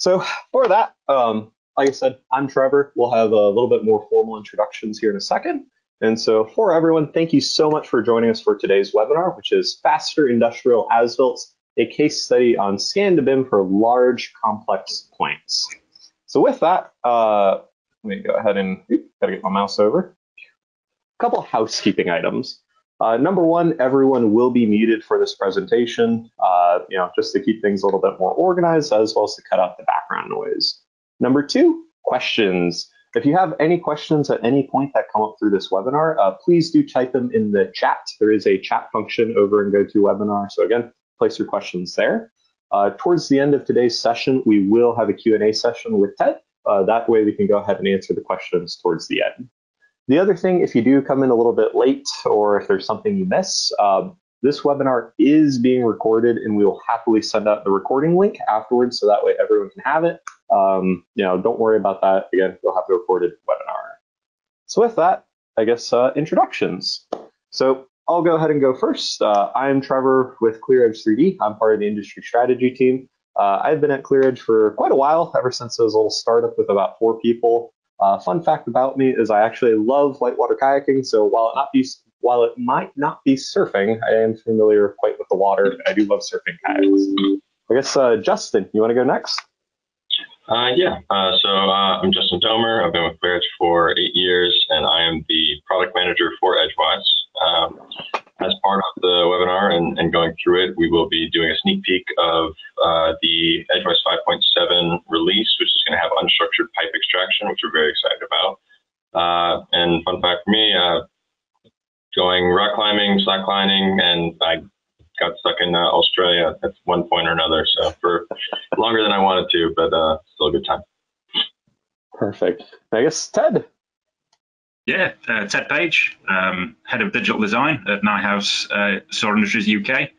So for that, um, like I said, I'm Trevor. We'll have a little bit more formal introductions here in a second. And so for everyone, thank you so much for joining us for today's webinar, which is Faster Industrial As-Built, a case study on scan to BIM for large complex points. So with that, uh, let me go ahead and gotta get my mouse over. A couple housekeeping items. Uh, number one, everyone will be muted for this presentation, uh, you know, just to keep things a little bit more organized, as well as to cut out the background noise. Number two, questions. If you have any questions at any point that come up through this webinar, uh, please do type them in the chat. There is a chat function over in GoToWebinar. So again, place your questions there. Uh, towards the end of today's session, we will have a Q&A session with Ted. Uh, that way we can go ahead and answer the questions towards the end. The other thing, if you do come in a little bit late or if there's something you miss, um, this webinar is being recorded and we will happily send out the recording link afterwards so that way everyone can have it. Um, you know, don't worry about that. Again, you'll have the recorded webinar. So with that, I guess uh, introductions. So I'll go ahead and go first. Uh, I'm Trevor with ClearEdge 3D. I'm part of the industry strategy team. Uh, I've been at ClearEdge for quite a while, ever since it was a little startup with about four people. Uh, fun fact about me is I actually love whitewater kayaking. So while it not be while it might not be surfing, I am familiar quite with the water. I do love surfing kayaks. I guess uh, Justin, you want to go next? Uh, yeah. Uh, so uh, I'm Justin Domer. I've been with ClearEdge for eight years, and I am the product manager for Edgewise. Um, as part of the webinar and, and, going through it, we will be doing a sneak peek of uh, the Edgewise 5.7 release, which is going to have unstructured pipe extraction, which we're very excited about. Uh, and fun fact for me, uh, going rock climbing, and I got stuck in uh, Australia at one point or another. So for longer than I wanted to, but uh, still a good time. Perfect. I guess Ted. Yeah, uh, Ted Page, um, head of digital design at Nijhuis uh, Saur Industries UK.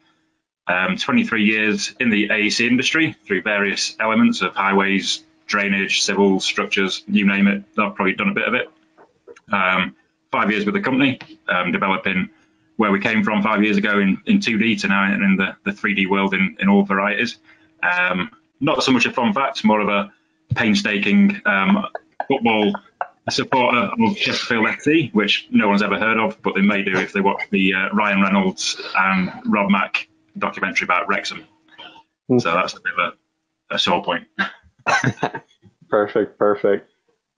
Um, 23 years in the AEC industry through various elements of highways, drainage, civil structures, you name it. I've probably done a bit of it. Um, five years with the company, um, developing where we came from five years ago in, in 2D to now in the, the 3D world in, in all varieties. Um, not so much a fun fact, more of a painstaking um, football supporter of Chesterfield FC, which no one's ever heard of, but they may do if they watch the uh, Ryan Reynolds and Rob Mac documentary about Wrexham. So that's a bit of a, a sore point. perfect, perfect.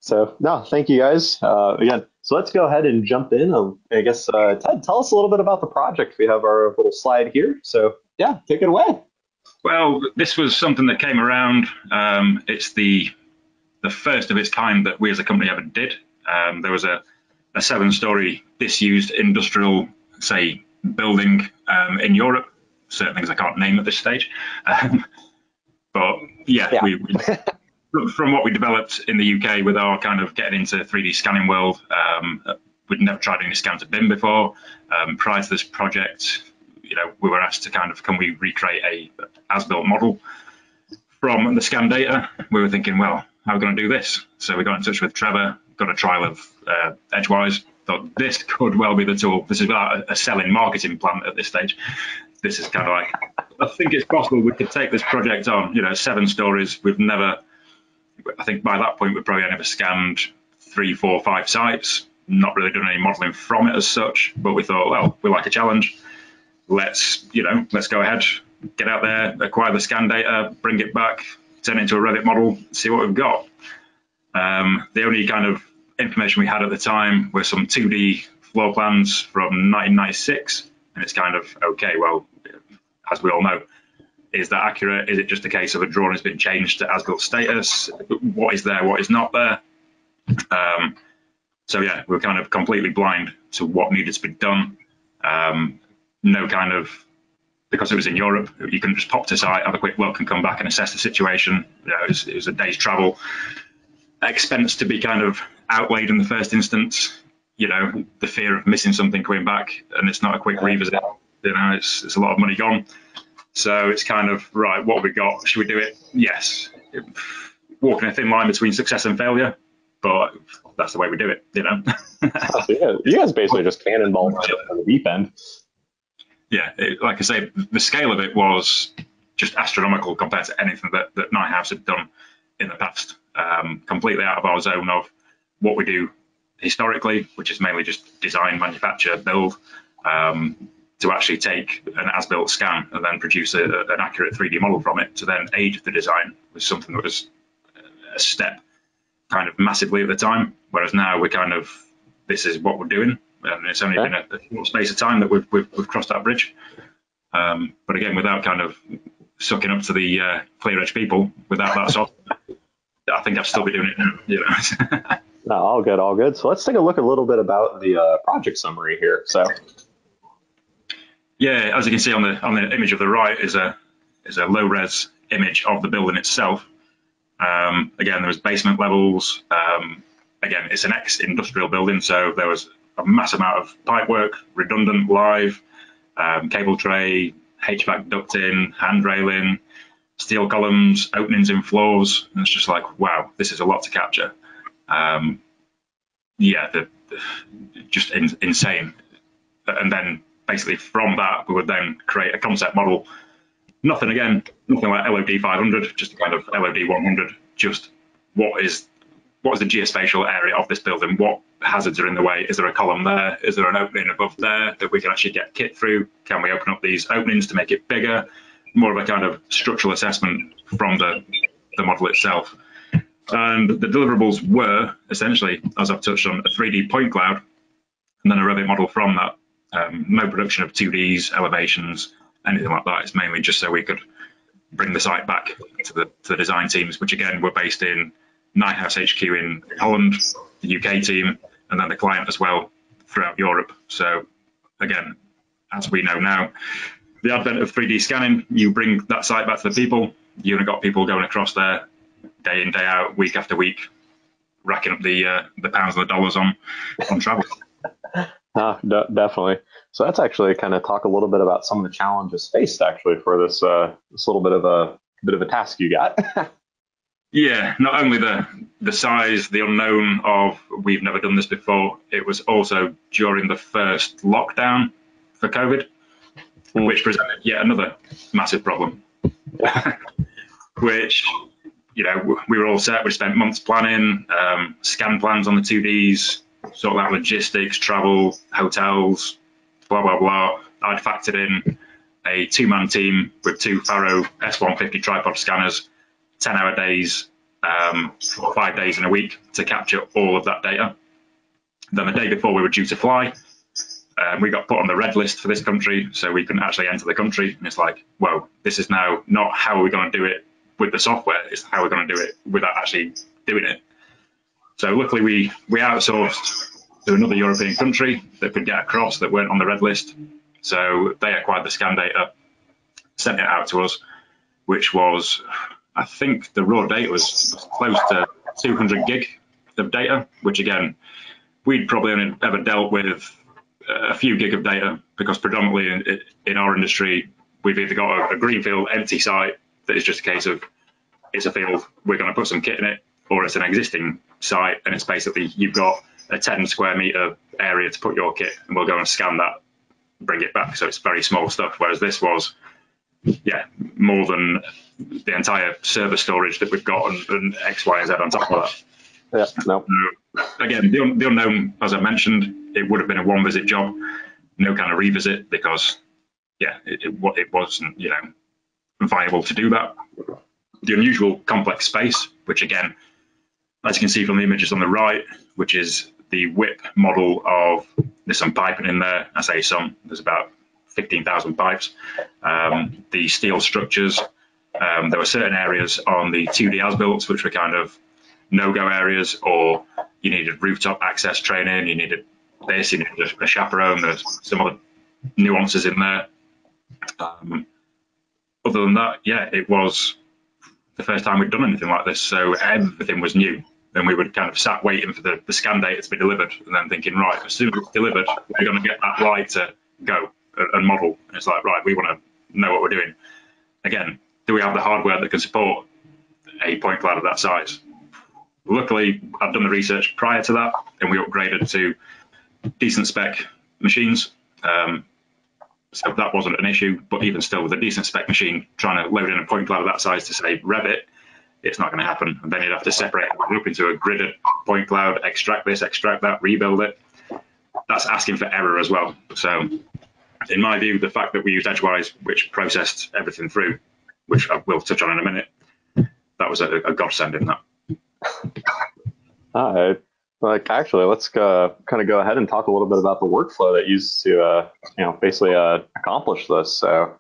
So no, thank you guys uh, again. So let's go ahead and jump in. Um, I guess uh, Ted, tell us a little bit about the project. We have our little slide here. So yeah, take it away. Well, this was something that came around. Um, it's the the first of its kind that we as a company ever did. Um, there was a, a seven story disused industrial, say, building um, in Europe. Certain things I can't name at this stage. Um, but yeah, yeah. we, we from what we developed in the UK with our kind of getting into 3D scanning world, um, we'd never tried any scan to BIM before. Um, prior to this project, you know, we were asked to kind of, can we recreate a as-built model from the scan data? We were thinking, well, how are we going to do this? So we got in touch with Trevor, got a trial of uh, Edgewise, thought this could well be the tool. This is without a selling marketing plan at this stage. This is kind of like, I think it's possible we could take this project on, you know, seven stories. We've never, I think by that point, we've probably only ever scanned three, four, five sites, not really done any modeling from it as such, but we thought, well, we like a challenge. Let's, you know, let's go ahead, get out there, acquire the scan data, bring it back, turn it into a Revit model, see what we've got. Um, the only kind of information we had at the time were some 2D floor plans from 1996, and it's kind of okay. Well, as we all know, is that accurate? Is it just a case of a drawing has been changed to as-built status? What is there? What is not there? Um, so yeah, we are kind of completely blind to what needed to be done. Um, no kind of because it was in Europe, you can just pop to site, have a quick look, and come back and assess the situation. You know, it, was, it was a day's travel. Expense to be kind of outweighed in the first instance. You know, the fear of missing something coming back, and it's not a quick revisit. You know, it's it's a lot of money gone. So it's kind of right. What we got? Should we do it? Yes. Walking a thin line between success and failure, but that's the way we do it. You know. yeah, you guys basically just cannonball on the deep end yeah, it, like I say, the scale of it was just astronomical compared to anything that, that Nijhuis had done in the past, um, completely out of our zone of what we do historically, which is mainly just design, manufacture, build, um, to actually take an as-built scan and then produce a, an accurate 3D model from it to then aid the design was something that was a step kind of massively at the time. Whereas now we're kind of this is what we're doing, and it's only been a, a short space of time that we've we've, we've crossed that bridge. Um, but again, without kind of sucking up to the uh, ClearEdge people, without that software, I think I'd still be doing it now. You know. no, all good, all good. So let's take a look a little bit about the uh, project summary here. So. Yeah, as you can see on the on the image of the right is a is a low res image of the building itself. Um, again, there was basement levels. Um, again, it's an ex-industrial building, so there was a mass amount of pipe work, redundant, live, um, cable tray, HVAC ducting, hand railing, steel columns, openings in floors. And it's just like, wow, this is a lot to capture. Um, yeah, the, the, just in, insane. And then basically from that, we would then create a concept model nothing again, nothing like LOD 500, just a kind of LOD 100. Just what is what is the geospatial area of this building? What hazards are in the way? Is there a column there? Is there an opening above there that we can actually get kit through? Can we open up these openings to make it bigger? More of a kind of structural assessment from the, the model itself. Um, and the deliverables were essentially, as I've touched on, a 3D point cloud and then a Revit model from that. Um, no production of 2Ds, elevations, anything like that. It's mainly just so we could bring the site back to the, to the design teams, which again were based in Nijhuis HQ in Holland, the UK team, and then the client as well throughout Europe. So again, as we know now, the advent of 3D scanning, you bring that site back to the people. You have got people going across there day in, day out, week after week, racking up the uh, the pounds and the dollars on on travel. Uh, de- definitely. So that's actually kind of talk a little bit about some of the challenges faced actually for this uh, this little bit of a bit of a task you got. yeah, not only the the size, the unknown of we've never done this before. It was also during the first lockdown for COVID, mm. which presented yet another massive problem. which you know we were all set. We spent months planning, um, scan plans on the 2Ds, sort of out logistics, travel, hotels, blah blah blah. I'd factored in a two-man team with two Faro S150 tripod scanners, 10-hour days, um, five days in a week to capture all of that data. Then the day before we were due to fly, um, we got put on the red list for this country, so we couldn't actually enter the country. And it's like, whoa, this is now not how are we going to do it with the software; it's how we're going to do it without actually doing it. So luckily, we we outsourced to another European country that could get across that weren't on the red list. So they acquired the scan data, sent it out to us, which was, I think the raw data was, close to 200 gig of data, which again, we'd probably only ever dealt with uh, a few gig of data because predominantly in, in our industry, we've either got a, a greenfield empty site that is just a case of it's a field, we're going to put some kit in it, or it's an existing site and it's basically you've got a 10 square meter area to put your kit, and we'll go and scan that, bring it back. So it's very small stuff. Whereas this was, yeah, more than the entire server storage that we've got and, and X, Y, and Z on top of that. Yeah, no. So, again, the, un, the unknown, as I mentioned, it would have been a one visit job, no kind of revisit because, yeah, it, it, it wasn't, you know, viable to do that. The unusual complex space, which again, as you can see from the images on the right, which is the WIP model of there's some piping in there. I say some, there's about 15,000 pipes. Um, the steel structures, um, there were certain areas on the 2D as-built which were kind of no-go areas, or you needed rooftop access training, you needed this, you needed a, a chaperone. There's some other nuances in there. Um, other than that, yeah, it was the first time we'd done anything like this, so everything was new then we would kind of sat waiting for the, the scan data to be delivered and then thinking, right, as soon as it's delivered, we're going to get that right to go and model. And it's like, right, we want to know what we're doing. Again, do we have the hardware that can support a point cloud of that size? Luckily, I've done the research prior to that, and we upgraded to decent spec machines. Um, so that wasn't an issue. But even still, with a decent spec machine, trying to load in a point cloud of that size to say Revit it's not going to happen. And then you'd have to separate it up into a gridded point cloud, extract this, extract that, rebuild it. That's asking for error as well. So, in my view, the fact that we used Edgewise, which processed everything through, which I will touch on in a minute, that was a, a godsend in that. All right. Like, actually, let's uh, kind of go ahead and talk a little bit about the workflow that used to, uh, you know, basically uh, accomplish this. So,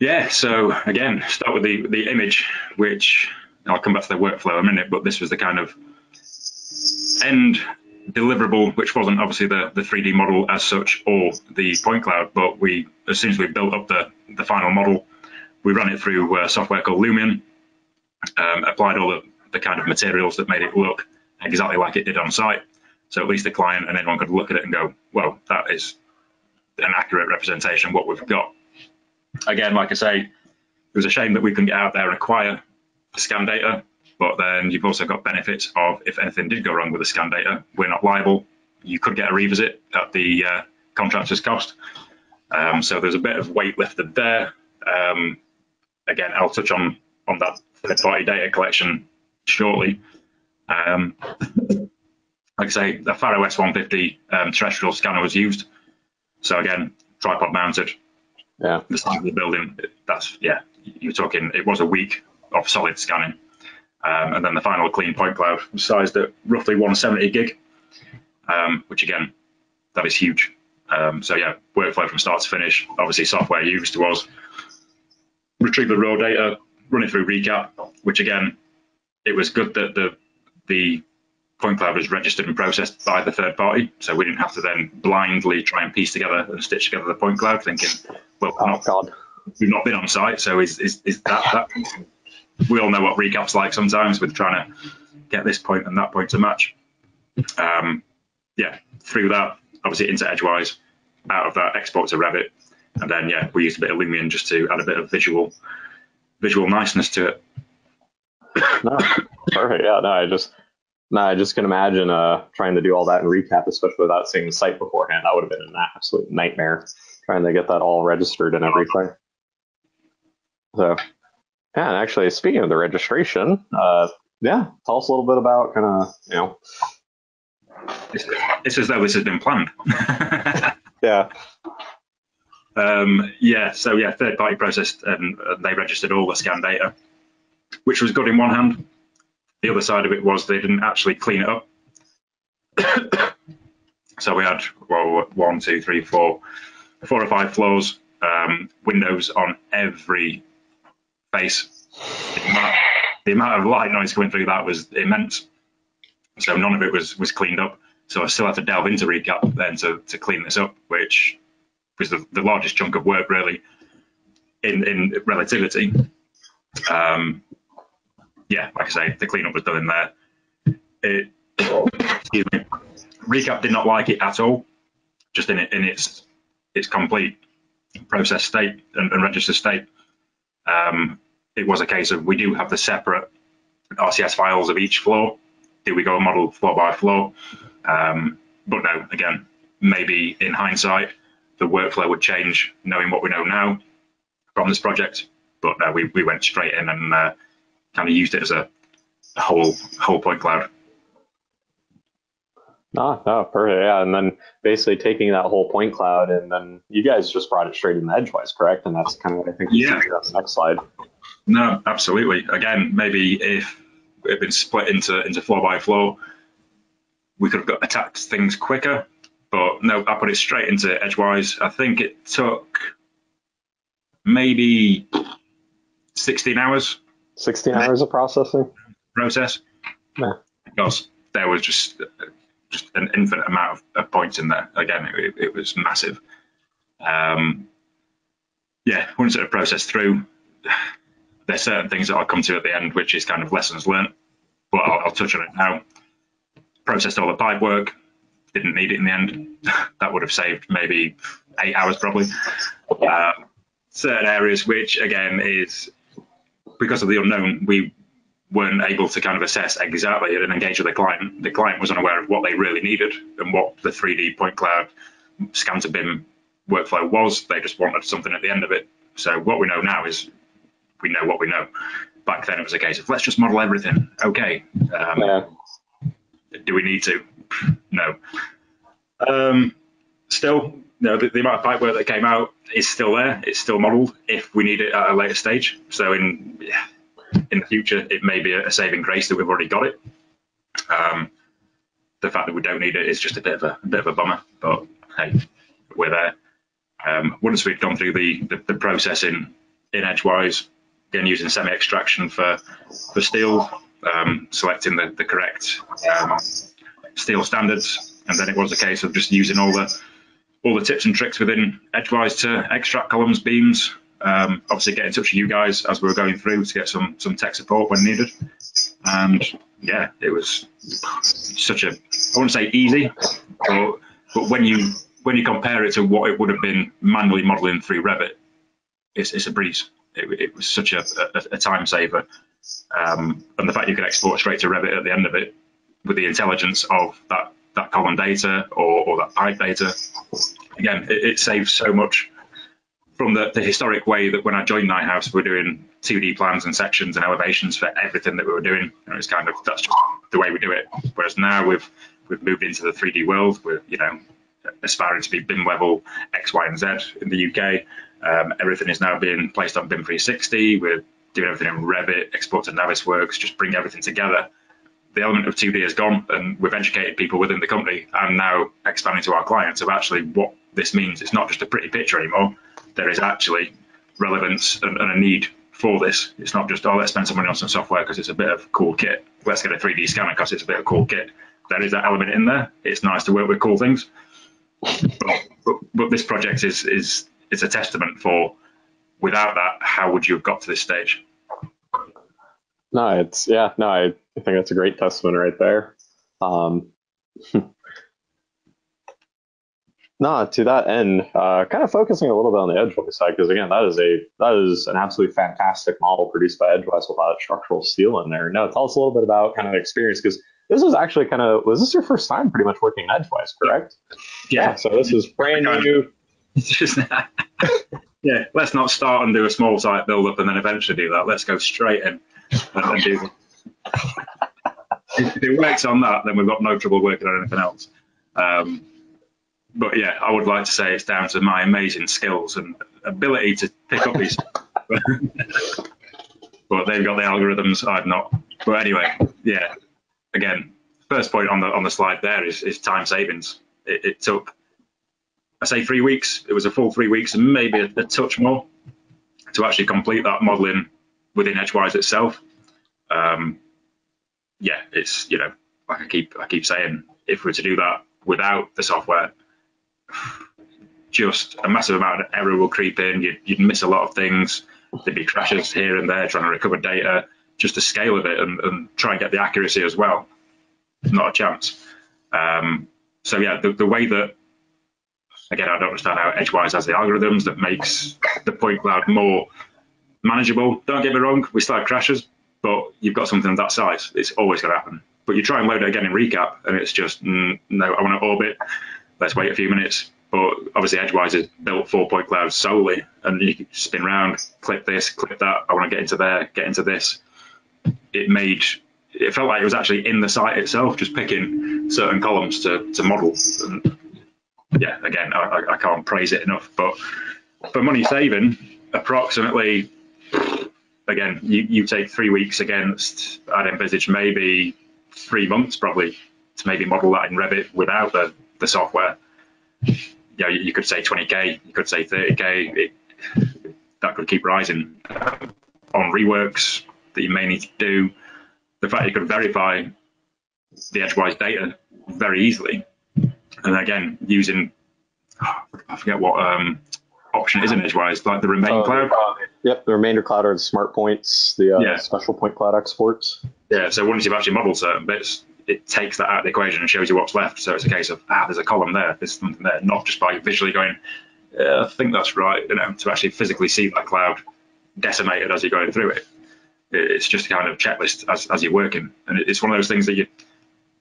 Yeah, so again, start with the, the image, which I'll come back to the workflow in a minute, but this was the kind of end deliverable, which wasn't obviously the, the 3D model as such or the point cloud, but we, as soon as we built up the, the final model, we ran it through uh, software called Lumion, um, applied all the, the kind of materials that made it look exactly like it did on site. So at least the client and anyone could look at it and go, well, that is an accurate representation of what we've got again, like I say, it was a shame that we couldn't get out there and acquire scan data. But then you've also got benefits of if anything did go wrong with the scan data, we're not liable. You could get a revisit at the uh, contractor's cost. Um, so there's a bit of weight lifted there. Um, again, I'll touch on on that third-party data collection shortly. Um, like I say, the Faro S150 um, terrestrial scanner was used. So again, tripod mounted, yeah. the size of the building, that's, yeah, you're talking, it was a week of solid scanning. Um, and then the final clean point cloud was sized at roughly 170 gig, um, which again, that is huge. Um, so yeah, workflow from start to finish. Obviously, software used was retrieve the raw data, run it through ReCap, which again, it was good that the the point cloud was registered and processed by the third party, so we didn't have to then blindly try and piece together and stitch together the point cloud, thinking, well, Oh, not, God. we've not been on site, so is is, is that that? We all know what ReCap's like sometimes with trying to get this point and that point to match. Um, yeah, through that, obviously into Edgewise, out of that export to Revit, and then yeah, we used a bit of Lumion just to add a bit of visual visual niceness to it. No, perfect. Yeah, no, I just, no, I just can imagine uh, trying to do all that and ReCap, especially without seeing the site beforehand. That would have been an absolute nightmare trying to get that all registered and everything. So, yeah, and actually, speaking of the registration, uh, yeah, tell us a little bit about kind of, you know, It's, it's as though this has been planned. yeah, Um, yeah, so yeah, third party processed and uh, they registered all the scan data, which was good in one hand. The other side of it was they didn't actually clean it up. so we had well, one, two, three, four, four or five floors, um, windows on every face. The amount, the amount of light noise coming through that was immense. So none of it was was cleaned up. So I still had to delve into ReCap then to, to clean this up, which was the, the largest chunk of work really in in relativity. Um, yeah, like I say, the cleanup was done in there. It, excuse me, ReCap did not like it at all, just in it in its its complete process state and, and register state. Um, it was a case of we do have the separate RCS files of each floor. Do we go model floor by floor? Um, but no, again, maybe in hindsight, the workflow would change knowing what we know now from this project. But no, we, we went straight in and uh, kind of used it as a, a whole whole point cloud. no, no, perfect. Yeah, and then basically taking that whole point cloud, and then you guys just brought it straight in the Edgewise, correct? And that's kind of what I think Yeah. next slide. No, absolutely. Again, maybe if it had been split into into floor by floor, we could have got attacked things quicker. But no, I put it straight into Edgewise. I think it took maybe 16 hours 16 hours of processing. process Yeah. because there was just just an infinite amount of, of points in there. Again, it, it was massive. Um, yeah, once it had processed through, there's certain things that I'll come to at the end, which is kind of lessons learned, but I'll, I'll touch on it now. Processed all the pipe work, didn't need it in the end. that would have saved maybe eight hours probably. Uh, certain areas, which again is because of the unknown, we weren't able to kind of assess exactly and engage with the client. The client was unaware of what they really needed and what the 3D point cloud scan to BIM workflow was. They just wanted something at the end of it. So what we know now is we know what we know. Back then it was a case of let's just model everything. Okay. Um, Yeah. do we need to? No. Um, still, no, the, the amount of pipe work that came out is still there. It's still modelled if we need it at a later stage. So in in the future, it may be a saving grace that we've already got it. Um, the fact that we don't need it is just a bit of a, a bit of a bummer, but hey, we're there. Um, once we've gone through the, the, the processing in Edgewise, again using semi-extraction for for steel, um, selecting the, the correct um, steel standards, and then it was a case of just using all the all the tips and tricks within Edgewise to extract columns, beams. Um, obviously, get in touch with you guys as we were going through to get some some tech support when needed. And yeah, it was such a I wouldn't say easy, but but when you when you compare it to what it would have been manually modelling through Revit, it's, it's a breeze. It, it was such a, a, a time saver, um, and the fact you could export straight to Revit at the end of it with the intelligence of that that column data or, or that pipe data. Again, it, it saves so much from the, the historic way that when I joined Nijhuis, we we're doing 2D plans and sections and elevations for everything that we were doing. And it's kind of that's just the way we do it. Whereas now we've we've moved into the 3D world. We're you know aspiring to be BIM level X, Y, and Z in the UK. Um, everything is now being placed on BIM 360. We're doing everything in Revit, export to Navisworks, just bring everything together. The element of 2D is gone, and we've educated people within the company and now expanding to our clients of actually what this means. It's not just a pretty picture anymore. There is actually relevance and, and a need for this. It's not just, oh, let's spend some money on some software because it's a bit of cool kit. Let's get a 3D scanner because it's a bit of cool kit. There is that element in there. It's nice to work with cool things. But, but, but this project is, is, is a testament for without that, how would you have got to this stage? No, it's yeah, no, I, I think that's a great testament right there. Um, no, to that end, uh, kind of focusing a little bit on the Edgewise side, because again, that is a that is an absolutely fantastic model produced by Edgewise with a lot of structural steel in there. Now, tell us a little bit about kind of the experience, because this was actually kind of was this your first time pretty much working in Edgewise, correct? Yeah. So this is brand new. Yeah. Let's not start and do a small site build up and then eventually do that. Let's go straight in and, and do. If it works on that, then we've got no trouble working on anything else. Um, but yeah, I would like to say it's down to my amazing skills and ability to pick up these. but they've got the algorithms, I've not. But anyway, yeah. Again, first point on the on the slide there is, is time savings. It, it took, I say three weeks. It was a full three weeks and maybe a, a touch more to actually complete that modelling within Edgewise itself. Um, yeah, it's you know like I keep I keep saying, if we were to do that without the software, just a massive amount of error will creep in. You'd, you'd miss a lot of things. There'd be crashes here and there trying to recover data. Just the scale of it and, and try and get the accuracy as well. Not a chance. Um, so yeah, the, the way that again, I don't understand how Edgewise has the algorithms that makes the point cloud more manageable. Don't get me wrong, we still have crashes, but you've got something of that size. It's always going to happen. But you try and load it again in ReCap, and it's just mm, no. I want to orbit. Let's wait a few minutes. But obviously, Edgewise is built for point clouds solely, and you spin around, click this, click that. I want to get into there, get into this. It made it felt like it was actually in the site itself, just picking certain columns to to model. And yeah, again, I, I can't praise it enough. But for money saving, approximately, again, you, you take three weeks against, I'd envisage maybe three months probably to maybe model that in Revit without the, the software. You know, you, could say 20k, you could say 30k. It, that could keep rising. Um, on reworks that you may need to do, the fact you could verify the Edgewise data very easily, and again using I forget what um, option is in Edgewise, like the remain Uh, cloud. Yep, the remainder cloud are the smart points, the uh, Yeah. special point cloud exports. Yeah, so once you've actually modelled certain bits, it takes that out of the equation and shows you what's left. So it's a case of ah, there's a column there, there's something there, not just by visually going, yeah, I think that's right. You know, to actually physically see that cloud decimated as you're going through it. It- It's just a kind of checklist as, as you're working, and it's one of those things that you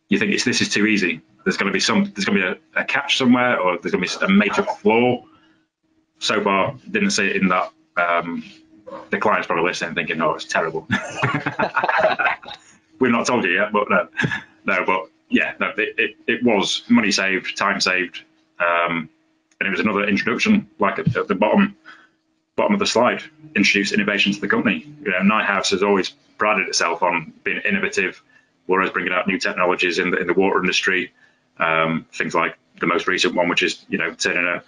you think it's this is too easy. There's going to be some there's going to be a, a catch somewhere, or there's going to be a major flaw. So far, didn't see it in that Um, the client's probably listening, thinking, "No, it's terrible." We've not told you yet, but no, no, but yeah, no, it, it, it was money saved, time saved, um, and it was another introduction, like at, at, the bottom bottom of the slide, introduce innovation to the company. You know, Nijhuis has always prided itself on being innovative. We're always bringing out new technologies in the in the water industry, um, things like the most recent one, which is you know turning a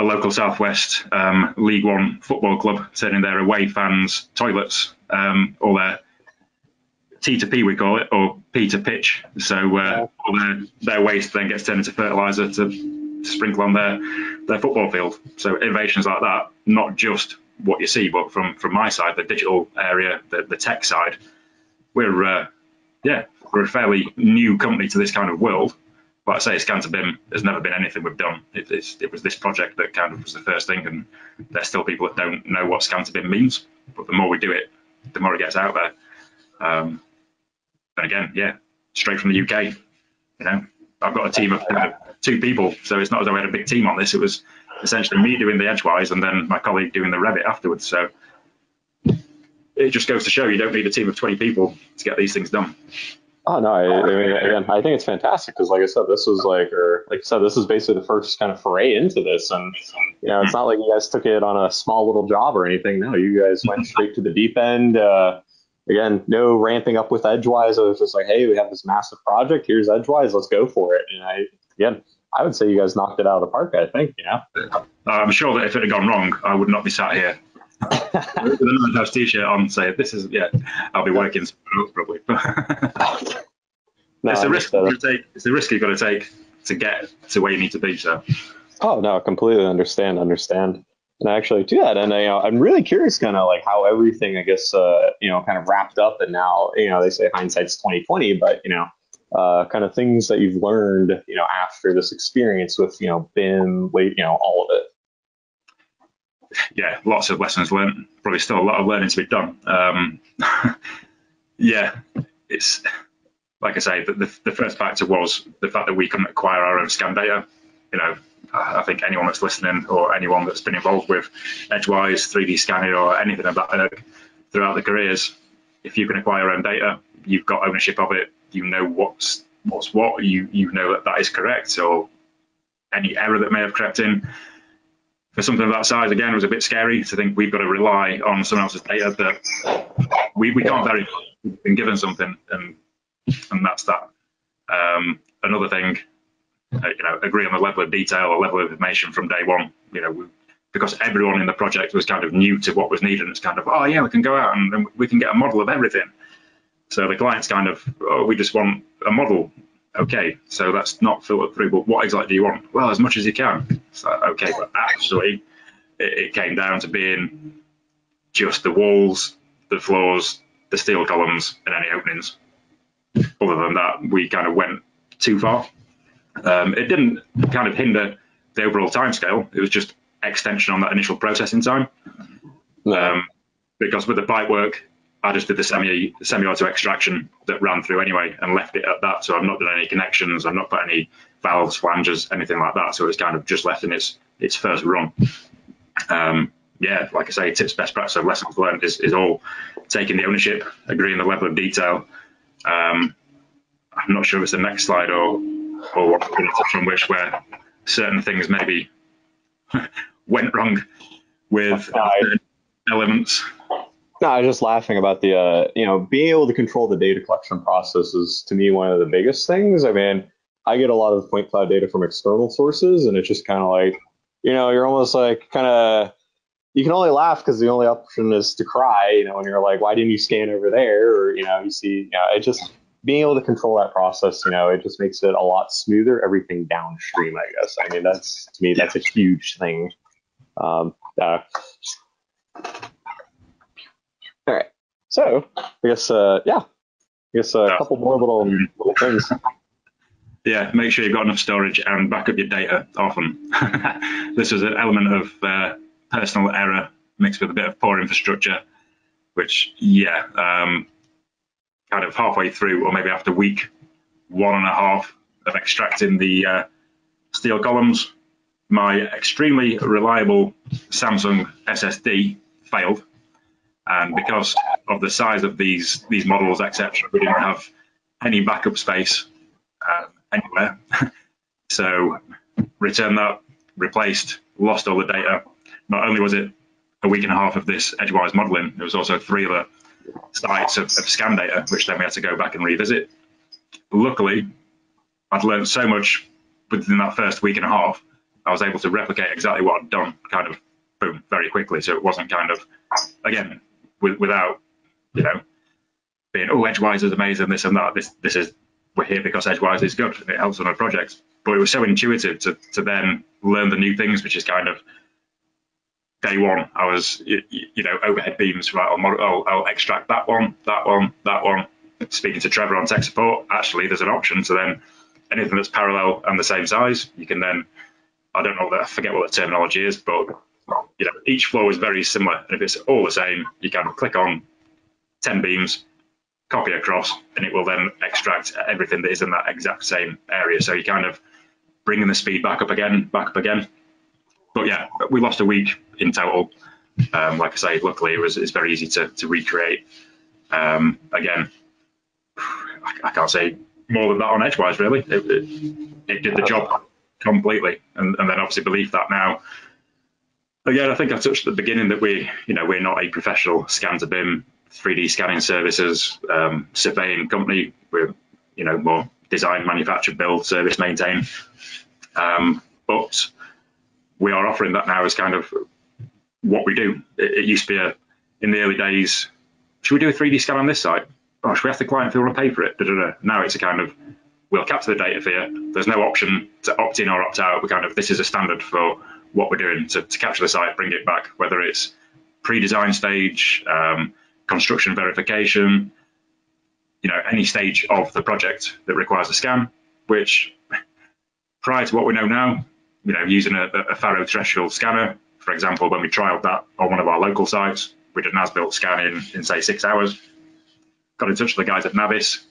a local Southwest um, League One football club turning their away fans' toilets, um, or their T to P we call it, or P to pitch. So uh, all their, their waste then gets turned into fertilizer to, to sprinkle on their their football field. So innovations like that, not just what you see, but from from my side, the digital area, the, the tech side, we're uh, yeah, we're a fairly new company to this kind of world. But I say Scan2BIM has never been anything we've done. It, it was this project that kind of was the first thing, and there's still people that don't know what Scan2BIM means. But the more we do it, the more it gets out there. Um, and again, yeah, straight from the UK. You know, I've got a team of uh, two people, so it's not as though we had a big team on this. It was essentially me doing the Edgewise and then my colleague doing the Revit afterwards. So it just goes to show you don't need a team of 20 people to get these things done. Oh no! I, I mean, again, I think it's fantastic because, like I said, this was like, or like I said, this is basically the first kind of foray into this, and you know, it's not like you guys took it on a small little job or anything. No, you guys went straight to the deep end. Uh, again, no ramping up with Edgewise. It was just like, hey, we have this massive project. Here's Edgewise. Let's go for it. And I, again, I would say you guys knocked it out of the park. I think, you know. I'm sure that if it had gone wrong, I would not be sat here with a nice t-shirt on, say this is yeah, I'll be working probably. no, it's a risk you take. It's a risk you've got to take to get to where you need to be. So. Oh no, completely understand. Understand and I actually do that. And you know, I'm really curious, kind of like how everything, I guess, uh, you know, kind of wrapped up. And now, you know, they say hindsight's 2020, but you know, uh, kind of things that you've learned, you know, after this experience with, you know, BIM, you know, all of it. Yeah, lots of lessons learned. Probably still a lot of learning to be done. Um, yeah, it's like I say, the, the, the first factor was the fact that we couldn't acquire our own scan data. You know, I think anyone that's listening or anyone that's been involved with Edgewise, 3D scanning, or anything of that throughout the careers, if you can acquire your own data, you've got ownership of it. You know what's what's what. You you know that that is correct. So any error that may have crept in for something of that size again was a bit scary to think we've got to rely on someone else's data that we, we can't verify. We've been given something and and that's that. Um, another thing uh, you know, agree on the level of detail or level of information from day one. You know, we, because everyone in the project was kind of new to what was needed. It's kind of, oh yeah, we can go out and, and we can get a model of everything. So the client's kind of, oh, we just want a model. Okay, so that's not filtered through, but what exactly do you want? Well, as much as you can. So, okay, but actually, it, it came down to being just the walls, the floors, the steel columns, and any openings. Other than that, we kind of went too far. Um, it didn't kind of hinder the overall timescale. It was just extension on that initial processing time. Um, because with the pipe work, I just did the semi semi auto extraction that ran through anyway and left it at that. So I've not done any connections. I've not put any valves, flanges, anything like that. So it's kind of just left in its its first run. Um, yeah, like I say, tips, best practice, lessons learned is, is all taking the ownership, agreeing the level of detail. Um, I'm not sure if it's the next slide or or what going to touch on which where certain things maybe went wrong with elements. No, I was just laughing about the, uh, you know, being able to control the data collection process is to me one of the biggest things. I mean, I get a lot of point cloud data from external sources, and it's just kind of like, you know, you're almost like kind of, you can only laugh because the only option is to cry, you know, when you're like, why didn't you scan over there? Or, you know, you see, you know, it just, being able to control that process, you know, it just makes it a lot smoother. Everything downstream, I guess. I mean, that's to me, that's a huge thing. Um, uh. So I guess, uh, yeah, I guess a couple more little little things. Yeah, make sure you've got enough storage and back up your data often. this was an element of uh, personal error mixed with a bit of poor infrastructure, which, yeah, um, kind of halfway through, or maybe after week one and a half of extracting the uh, steel columns, my extremely reliable Samsung SSD failed. And because of the size of these these models, etc., we didn't have any backup space uh, anywhere. so returned that, replaced, lost all the data. Not only was it a week and a half of this Edgewise modeling, there was also three other sites of, of scan data, which then we had to go back and revisit. Luckily, I'd learned so much within that first week and a half. I was able to replicate exactly what I'd done, kind of boom, very quickly. So it wasn't kind of, again, with, without, you know, being, oh, Edgewise is amazing, this and that. This this is, we're here because Edgewise is good. It helps on our projects. But it was so intuitive to, to then learn the new things, which is kind of day one, I was, you, you know, overhead beams, right? I'll, I'll, I'll, extract that one, that one, that one. Speaking to Trevor on tech support, actually, there's an option to then anything that's parallel and the same size, you can then, I don't know, I forget what the terminology is, but you know, each flow is very similar. And if it's all the same, you can click on 10 beams, copy across, and it will then extract everything that is in that exact same area. So you kind of bringing the speed back up again, back up again. But yeah, we lost a week in total. Um, like I say, luckily it was it's very easy to, to recreate. Um, again, I, I, can't say more than that on Edgewise really. It, it, it did the job completely, and, and, then obviously believe that now. Again, I think I touched at the beginning that we, you know, we're not a professional scan to BIM 3D scanning services um, surveying company. We're, you know, more design, manufacture, build, service, maintain. Um, but we are offering that now as kind of what we do. It, it, used to be a, in the early days, should we do a 3D scan on this site? Oh, should we ask the client if they want to pay for it? Da, da, da. Now it's a kind of, we'll capture the data for you. There's no option to opt in or opt out. We kind of, this is a standard for what we're doing to, to capture the site, bring it back, whether it's pre-design stage, um, construction verification, you know, any stage of the project that requires a scan, which prior to what we know now, you know, using a, a Faro terrestrial scanner, for example, when we trialed that on one of our local sites, we did an as-built scan in, in say six hours. Got in touch with the guys at NavVis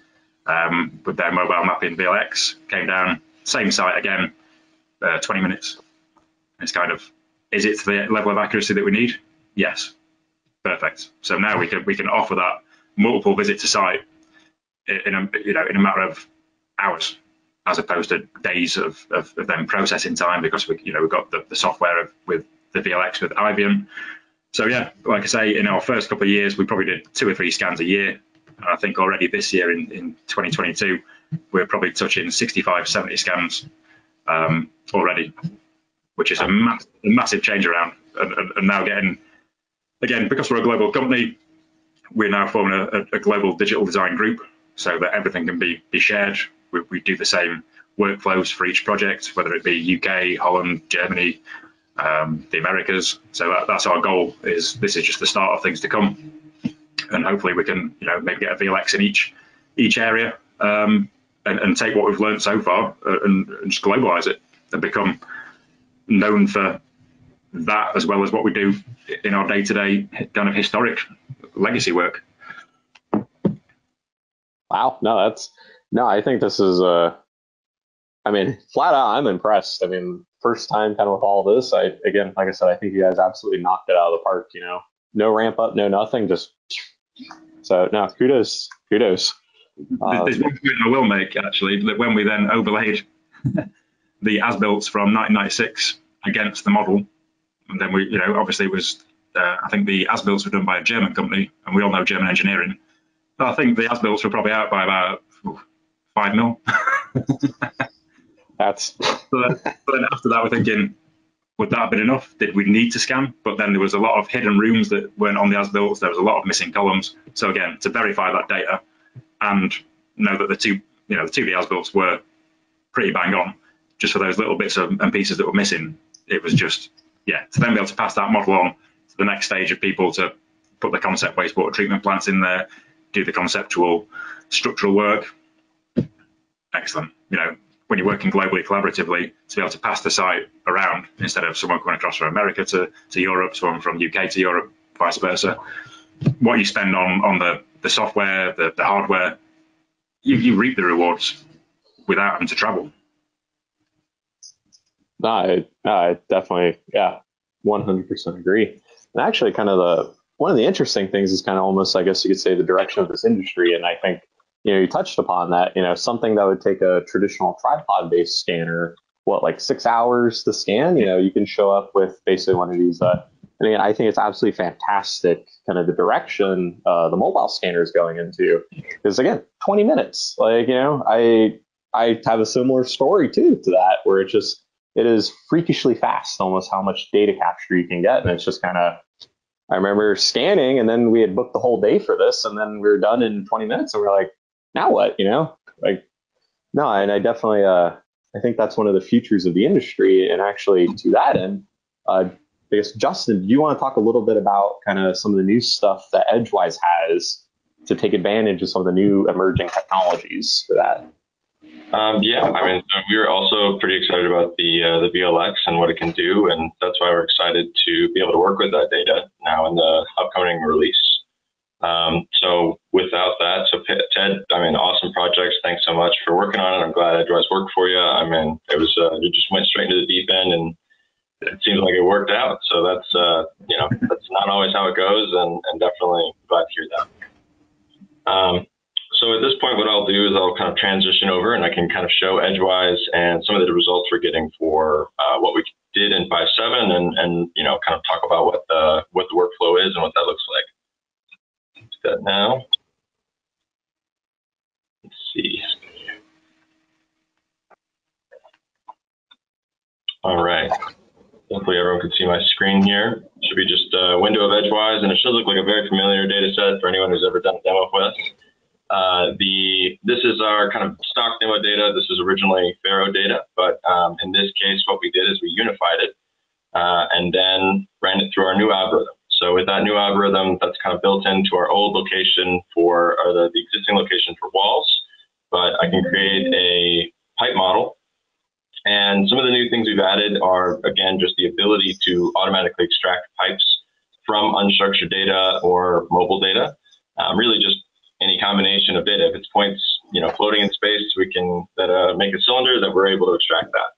um, with their mobile mapping VLX, came down, same site again, uh, 20 minutes. It's kind of, is it the level of accuracy that we need? Yes, perfect. So now we can we can offer that multiple visit to site in a you know in a matter of hours as opposed to days of, of, of them processing time because we you know we've got the, the software of, with the VLX with IVION. So yeah, like I say, in our first couple of years, we probably did two or three scans a year. I think already this year in, in 2022, we're probably touching 65, 70 scans um, already, which is a, mass, a massive change around. And, and, and, now getting, again, because we're a global company, we're now forming a, a, global digital design group so that everything can be, be shared. We, we do the same workflows for each project, whether it be UK, Holland, Germany, um, the Americas. So that, that's our goal. Is this is just the start of things to come, and hopefully we can you know maybe get a VLX in each each area um, and, and, take what we've learned so far uh, and, and just globalize it and become known for that as well as what we do in our day-to-day kind of historic legacy work. Wow, no, that's no. I think this is. Uh, I mean, flat out, I'm impressed. I mean, first time kind of with all of this. I again, like I said, I think you guys absolutely knocked it out of the park. You know, no ramp up, no nothing, just so no kudos, kudos. Um, There's one point I will make actually that when we then overlaid the as-built from 1996 against the model, and then we, you know, obviously it was uh, I think the as-builts were done by a German company, and we all know German engineering. But I think the as-builts were probably out by about ooh, five mil. That's. but, then after that, we're thinking, would that have been enough? Did we need to scan? But then there was a lot of hidden rooms that weren't on the as-builts. There was a lot of missing columns. So again, to verify that data and know that the two, you know, the 2D as-builts were pretty bang on, just for those little bits of, and pieces that were missing, it was just, yeah, to then be able to pass that model on to the next stage of people to put the concept wastewater treatment plants in there, do the conceptual structural work. Excellent. You know, when you're working globally collaboratively to be able to pass the site around instead of someone coming across from America to, to Europe, someone from UK to Europe, vice versa. What you spend on on the, the software, the, the hardware, you, you reap the rewards without having to travel. No, I, I definitely, yeah, 100% agree. And actually, kind of the one of the interesting things is kind of almost, I guess you could say, the direction of this industry. And I think you know you touched upon that. You know, something that would take a traditional tripod-based scanner, what like six hours to scan. You know, you can show up with basically one of these. Uh, I mean, I think it's absolutely fantastic, kind of the direction uh, the mobile scanner is going into. Because again, 20 minutes. Like you know, I I have a similar story too to that, where it just it is freakishly fast, almost how much data capture you can get, and it's just kind of. I remember scanning, and then we had booked the whole day for this, and then we were done in 20 minutes, and we are like, now what? You know, like no, and I definitely uh, I think that's one of the futures of the industry, and actually to that end, uh, I guess Justin, do you want to talk a little bit about kind of some of the new stuff that Edgewise has to take advantage of some of the new emerging technologies for that? Um, yeah, I mean, we are also pretty excited about the uh, the VLX and what it can do, and that's why we're excited to be able to work with that data now in the upcoming release. Um, so without that, so Ted, I mean, awesome projects. Thanks so much for working on it. I'm glad Edgewise worked for you. I mean, it was uh, you just went straight into the deep end, and it seems like it worked out. So that's uh, you know that's not always how it goes, and, and definitely glad to hear that. Um, so at this point, what I'll do is I'll kind of transition over and I can kind of show Edgewise and some of the results we're getting for uh, what we did in 5.7 and, and, you know, kind of talk about what the, what the workflow is and what that looks like. Do that now. Let's see. All right. Hopefully everyone can see my screen here. Should be just a window of Edgewise, and it should look like a very familiar data set for anyone who's ever done a demo with us. Uh, the this is our kind of stock demo data. This is originally Faro data, but um, in this case, what we did is we unified it uh, and then ran it through our new algorithm. So with that new algorithm, that's kind of built into our old location for or the, the existing location for walls. But I can create a pipe model. And some of the new things we've added are, again, just the ability to automatically extract pipes from unstructured data or mobile data. Um, really just any combination of data. If it's points, you know, floating in space, we can that uh, make a cylinder that we're able to extract that.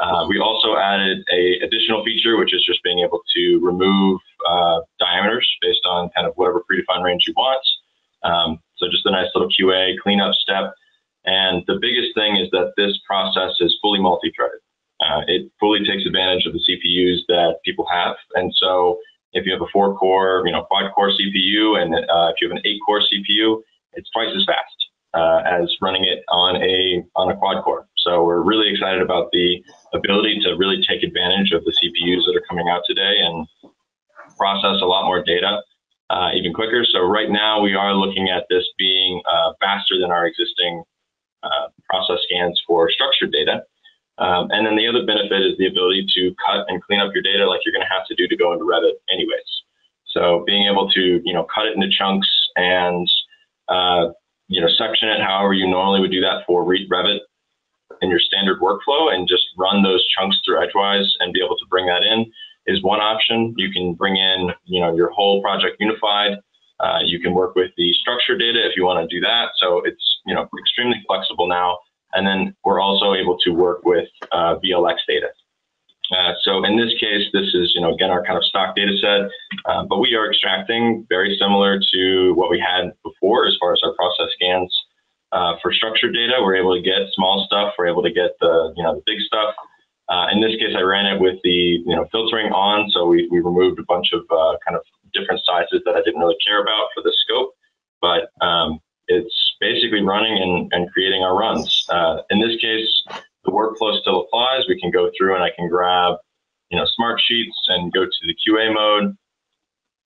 Uh, we also added a additional feature, which is just being able to remove uh, diameters based on kind of whatever predefined range you want. Um, so just a nice little QA cleanup step. And the biggest thing is that this process is fully multi-threaded. Uh, it fully takes advantage of the CPUs that people have. And so if you have a four core, you know, quad core CPU, and uh, if you have an eight core CPU, it's twice as fast uh, as running it on a on a quad core. So we're really excited about the ability to really take advantage of the CPUs that are coming out today and process a lot more data uh, even quicker. So right now we are looking at this being uh, faster than our existing uh, process scans for structured data. Um, and then the other benefit is the ability to cut and clean up your data like you're going to have to do to go into Revit anyways. So being able to, you know, cut it into chunks and, uh, you know, section it however you normally would do that for Revit in your standard workflow and just run those chunks through Edgewise and be able to bring that in is one option. You can bring in, you know, your whole project unified. Uh, you can work with the structured data if you want to do that. So it's, you know, extremely flexible now and then we're also able to work with uh, VLX data. Uh, so in this case, this is, you know, again, our kind of stock data set, uh, but we are extracting very similar to what we had before as far as our process scans. Uh, for structured data, we're able to get small stuff. We're able to get the, you know, the big stuff. Uh, in this case, I ran it with the, you know, filtering on. So we, we removed a bunch of uh, kind of different sizes that I didn't really care about for the scope. But um, it's basically running and, and creating our runs. Uh, in this case, the workflow still applies. We can go through and I can grab, you know, smart sheets and go to the QA mode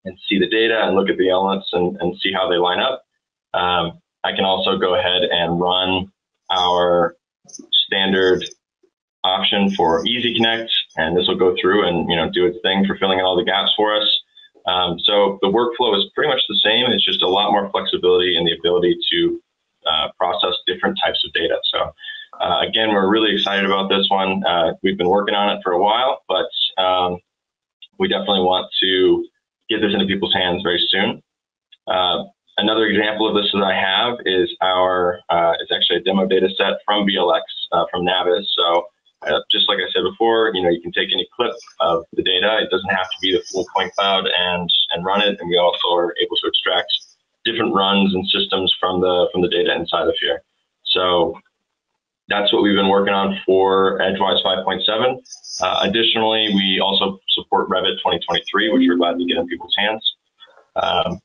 and see the data and look at the elements and, and see how they line up. Um, I can also go ahead and run our standard option for Easy Connect, and this will go through and you know do its thing for filling in all the gaps for us. Um, so the workflow is pretty much the same. It's just a lot more flexibility and the ability to uh, process different types of data. So uh, again, we're really excited about this one. Uh, we've been working on it for a while, but um, we definitely want to get this into people's hands very soon. Uh, another example of this that I have is our, uh, it's actually a demo data set from VLX, uh, from NavVis. So uh, just like I said before, you know, you can take any clip of the data. It doesn't have to be the full point cloud and and run it. And we also are able to extract different runs and systems from the from the data inside of here. So that's what we've been working on for Edgewise 5.7. Uh, additionally, we also support Revit 2023, which we're glad to get in people's hands. Um,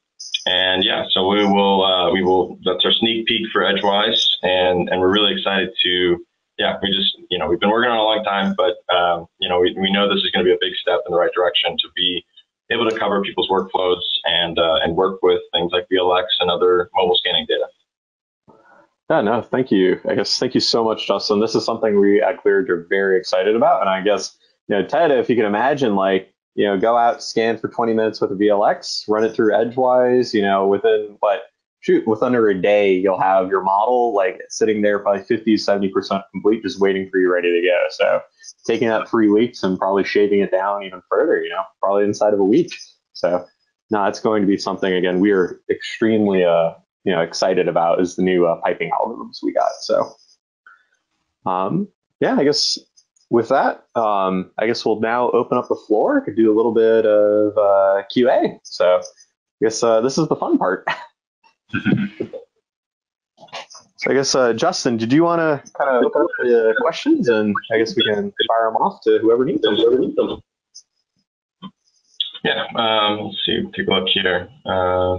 and yeah, so we will uh, we will that's our sneak peek for Edgewise, and and we're really excited to yeah we just you know we've been working on a long time, but um, you know we, we know this is going to be a big step in the right direction to be able to cover people's workflows and uh, and work with things like VLX and other mobile scanning data. Yeah, no, thank you. I guess thank you so much, Justin. This is something we at ClearEdge are very excited about, and I guess you know, Ted, if you can imagine, like you know, go out, scan for 20 minutes with a VLX, run it through Edgewise, you know, within what shoot, with under a day, you'll have your model like sitting there probably 50, 70% complete, just waiting for you ready to go. So taking that three weeks and probably shaving it down even further, you know, probably inside of a week. So no, it's going to be something again, we are extremely uh, you know, excited about is the new uh, piping algorithms we got. So um, yeah, I guess with that, um, I guess we'll now open up the floor to do a little bit of uh, QA. So I guess uh, this is the fun part. so I guess uh, Justin, did you want to kind of open up the questions and I guess we can fire them off to whoever needs them. Whoever needs them. Yeah, um, let's see, take a look here. Uh,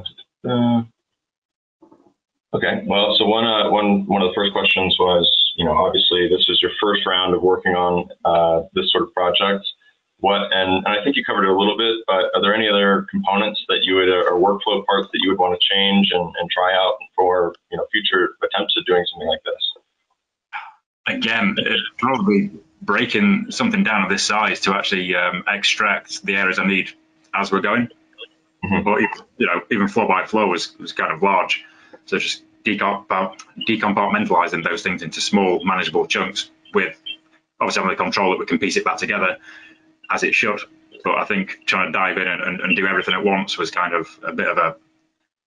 uh, okay, well, so one, uh, one, one of the first questions was, you know, obviously this is your first round of working on uh, this sort of project. What and, and, I think you covered it a little bit, but are there any other components that you would or workflow parts that you would want to change and, and try out for you know future attempts at doing something like this? Again, it's probably breaking something down of this size to actually um, extract the areas I need as we're going. Mm-hmm. But you know, even flow by flow was was kind of large, so just decompartmentalizing those things into small, manageable chunks with obviously having the control that we can piece it back together as it should. But I think trying to dive in and, and do everything at once was kind of a bit of a,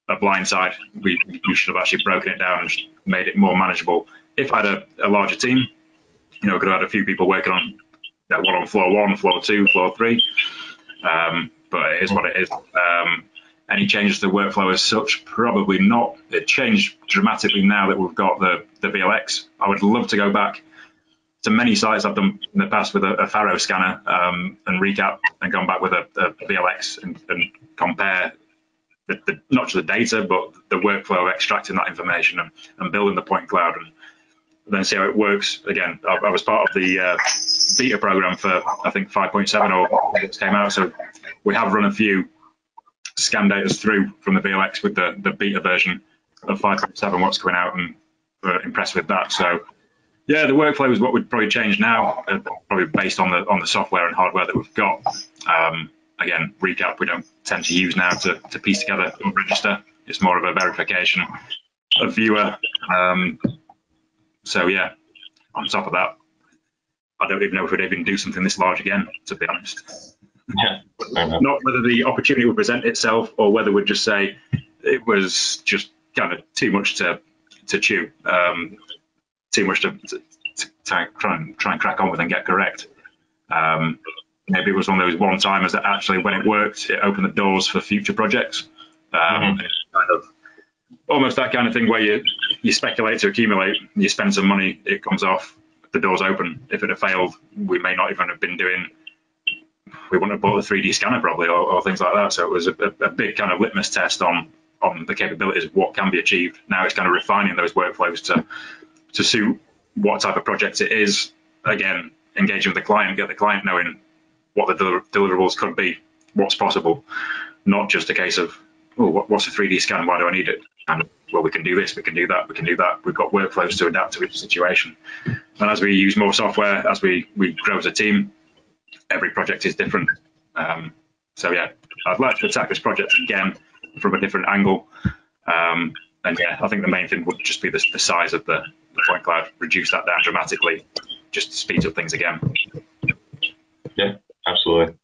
a blind side. We, we should have actually broken it down and made it more manageable. If I had a, a larger team, you know, could have had a few people working on that one on floor one, floor two, floor three. Um, but it is what it is. Um, any changes to the workflow as such? Probably not. It changed dramatically now that we've got the, the VLX. I would love to go back to many sites I've done in the past with a, a Faro scanner um, and ReCap and gone back with a, a VLX and, and compare the, the, not just the data, but the workflow of extracting that information and, and building the point cloud and then see how it works. Again, I, I was part of the uh, beta program for I think 5.7 or came out, so we have run a few scan data through from the VLX with the, the beta version of 5.7, what's coming out, and we're impressed with that. So, yeah, the workflow is what would probably change now, uh, probably based on the on the software and hardware that we've got. Um, again, ReCap we don't tend to use now to, to piece together and register. It's more of a verification of viewer. Um, so yeah, on top of that, I don't even know if we'd even do something this large again, to be honest. Yeah. Not whether the opportunity would present itself or whether we'd just say it was just kind of too much to to chew, um, too much to, to, to, try and try and crack on with and get correct. Um, maybe it was one of those one timers that actually, when it worked, it opened the doors for future projects. Um, mm-hmm. kind of almost that kind of thing where you you speculate to accumulate, you spend some money, it comes off, the doors open. If it had failed, we may not even have been doing we wouldn't have bought a 3D scanner probably or, or things like that. So it was a, a, big kind of litmus test on on the capabilities of what can be achieved. Now it's kind of refining those workflows to to suit what type of project it is. Again, engaging with the client, get the client knowing what the del- deliverables could be, what's possible, not just a case of oh, what, what's a 3D scan? Why do I need it? And well, we can do this, we can do that, we can do that. We've got workflows to adapt to each situation. And as we use more software, as we we grow as a team, every project is different. Um, so yeah, I'd like to attack this project again from a different angle. Um, and yeah, I think the main thing would just be the, the size of the, cloud, reduce that down dramatically, just speeds up things again. Yeah, absolutely.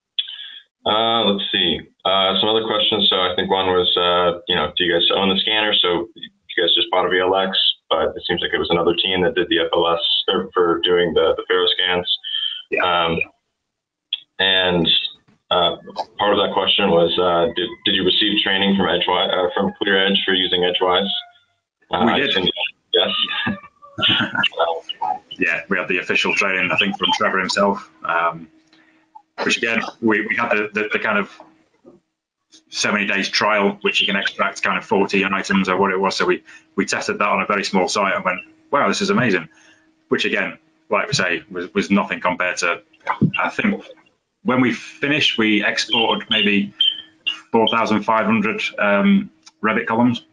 Uh, let's see. Uh, some other questions. So I think one was, uh, you know, do you guys own the scanner? So you guys just bought a VLX, but it seems like it was another team that did the FLS for doing the, the Faro scans. Yeah. Um, and uh, part of that question was, uh, did, did you receive training from Edgewise, uh, from Clear Edge for using Edgewise? Uh, we did. Yes. yeah, we had the official training, I think, from Trevor himself. Um, which again, we, we had the, the, the, kind of so many days trial, which you can extract kind of 40 items or what it was. So we, we tested that on a very small site and went, wow, this is amazing. Which again, like we say, was, was nothing compared to, I think when we finished, we exported maybe 4,500 um, Revit columns.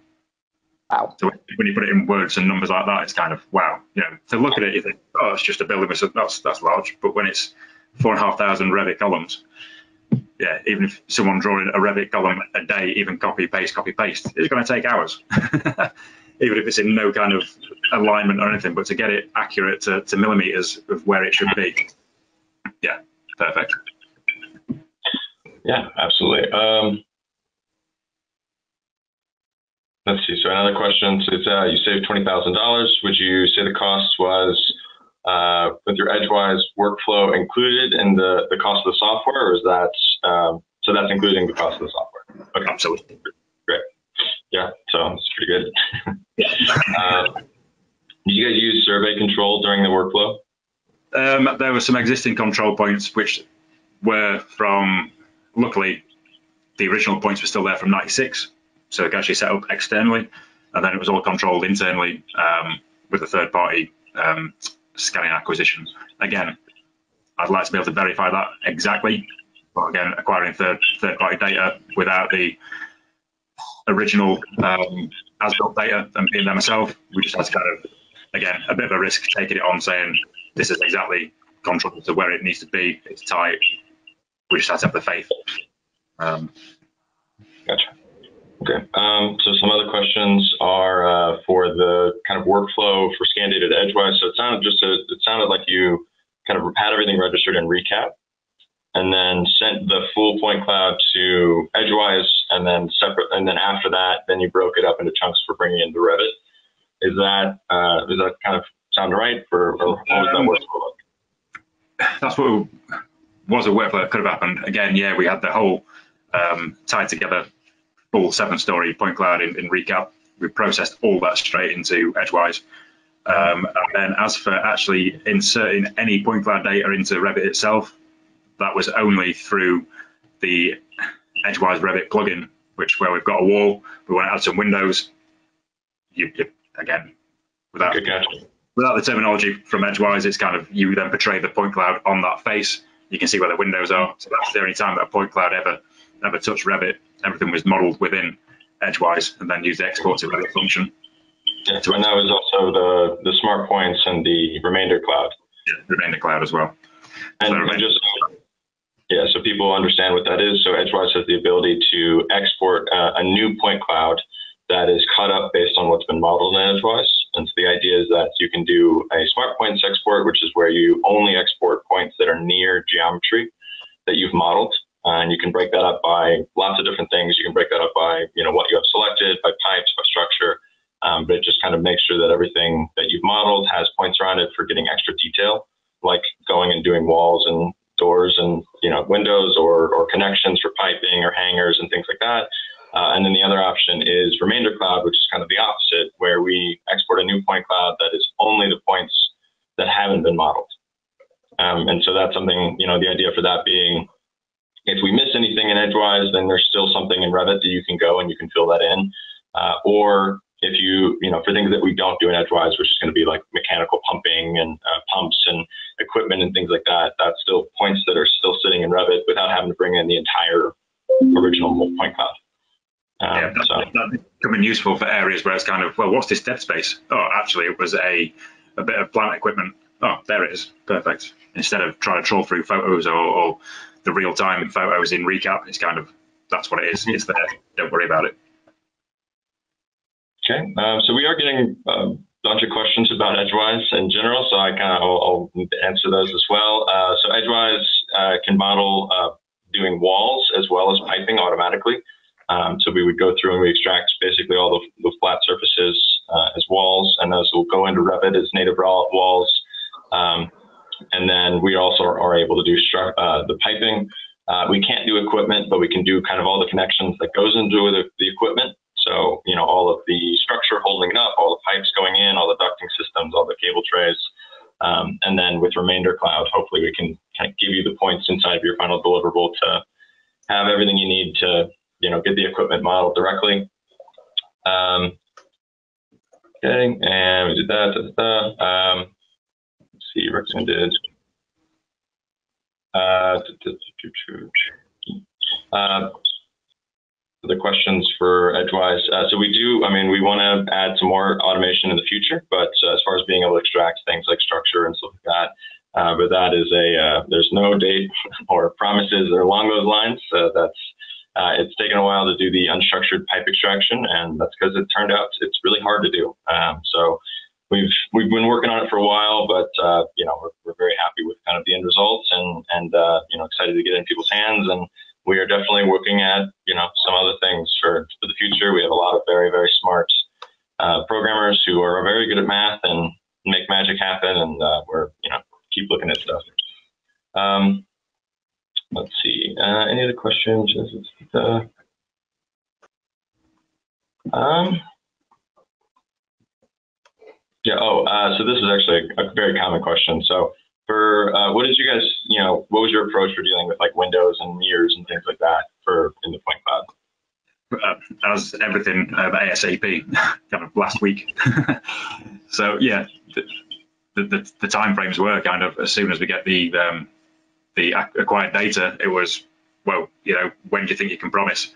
Wow. So when you put it in words and numbers like that, it's kind of wow. You know, to look at it, you think, oh, it's just a building. That's that's large. But when it's four and a half thousand Revit columns, yeah, even if someone drawing a Revit column a day, even copy paste, copy paste, it's going to take hours. even if it's in no kind of alignment or anything, but to get it accurate to, to millimeters of where it should be, yeah, perfect. Yeah, absolutely. Um, let's see. So another question is, uh, you saved twenty thousand dollars. Would you say the cost was uh, with your Edgewise workflow included in the the cost of the software, or is that um, so? That's including the cost of the software. Okay, absolutely. Great. Yeah, so it's pretty good. um, did you guys use survey control during the workflow? Um, there were some existing control points which were from, luckily, the original points were still there from 96. So it could actually set up externally. And then it was all controlled internally um, with a third party um, scanning acquisition. Again, I'd like to be able to verify that exactly. But again, acquiring third third party data without the original um, as built data and being there myself, we just had to kind of, again, a bit of a risk taking it on saying this is exactly controlled to where it needs to be, it's tight. We just had to have the faith. Um, gotcha. Okay. Um, so some other questions are uh, for the kind of workflow for scan data to Edgewise. So it sounded just a, it sounded like you kind of had everything registered in ReCap, and then sent the full point cloud to Edgewise, and then separate, and then after that, then you broke it up into chunks for bringing into Revit. Is that uh, does that kind of sound right? For or what was that um, workflow like? That's what was a workflow that could have happened. Again, yeah, we had the whole um, tied together full seven story point cloud in, in ReCap. We processed all that straight into Edgewise. Um, and then as for actually inserting any point cloud data into Revit itself, that was only through the Edgewise Revit plugin, which where we've got a wall, we want to add some windows. You, you again, without without the terminology from Edgewise, it's kind of you then portray the point cloud on that face. You can see where the windows are. So that's the only time that a point cloud ever ever touched Revit everything was modeled within Edgewise and then used the export to Revit function. Yeah, and that was also the, the smart points and the remainder cloud. Yeah, remainder cloud as well. And, so and just yeah, so people understand what that is. So Edgewise has the ability to export uh, a new point cloud that is cut up based on what's been modeled in Edgewise. And so the idea is that you can do a smart points export, which is where you only export points that are near geometry that you've modeled. And you can break that up by lots of different things. You can break that up by, you know, what you have selected, by pipes, by structure. Um, but it just kind of makes sure that everything that you've modeled has points around it for getting extra detail, like going and doing walls and doors and, you know, windows or, or connections for piping or hangers and things like that. Uh, and then the other option is remainder cloud, which is kind of the opposite, where we export a new point cloud that is only the points that haven't been modeled. Um, and so that's something, you know, the idea for that being if we miss anything in Edgewise, then there's still something in Revit that you can go and you can fill that in. Uh, or if you, you know, for things that we don't do in Edgewise, which is going to be like mechanical pumping and uh, pumps and equipment and things like that, that's still points that are still sitting in Revit without having to bring in the entire original point cloud. Um, yeah, that's, so. that's becoming useful for areas where it's kind of, well, what's this dead space? Oh, actually, it was a, a bit of plant equipment. Oh, there it is. Perfect. Instead of trying to troll through photos or, or the real time photos in ReCap. It's kind of that's what it is. It's there. Don't worry about it. Okay, um, so we are getting a bunch of questions about Edgewise in general, so I kind of I'll, I'll, answer those as well. Uh, so Edgewise uh, can model uh, doing walls as well as piping automatically. Um, so we would go through and we extract basically all the, the flat surfaces uh, as walls, and those will go into Revit as native walls. Um, and then we also are able to do stru- uh, the piping. Uh, we can't do equipment, but we can do kind of all the connections that goes into the, the equipment. So, you know, all of the structure holding it up, all the pipes going in, all the ducting systems, all the cable trays. Um, and then with Remainder Cloud, hopefully we can kind of give you the points inside of your final deliverable to have everything you need to, you know, get the equipment modeled directly. Um, okay, and we did that. Da, da, da. Um, let's see, Rickson did uh, uh, the questions for Edgewise. Uh, so we do, I mean, we want to add some more automation in the future, but uh, as far as being able to extract things like structure and stuff like that, uh, but that is a, there's no date or promises or along those lines. So that's, it's taken a while to do the unstructured pipe extraction, and that's because it turned out it's really hard to do. Um, so we've we've been working on it for a while, but uh, you know we're, we're very happy with kind of the end results, and and you know excited to get in people's hands and we are definitely looking at you know some other things for, for the future. We have a lot of very very smart uh, programmers who are very good at math and make magic happen, and uh, we're you know keep looking at stuff. Um, let's see. Uh, any other questions? Um, yeah. Oh, uh, so this is actually a, very common question. So for uh, what did you guys, you know, what was your approach for dealing with like windows and mirrors and things like that for in the point cloud? Uh, as everything uh, ASAP, kind of last week. so yeah, the, the, the time frames were kind of as soon as we get the um, the acquired data, it was well, you know, when do you think you can promise?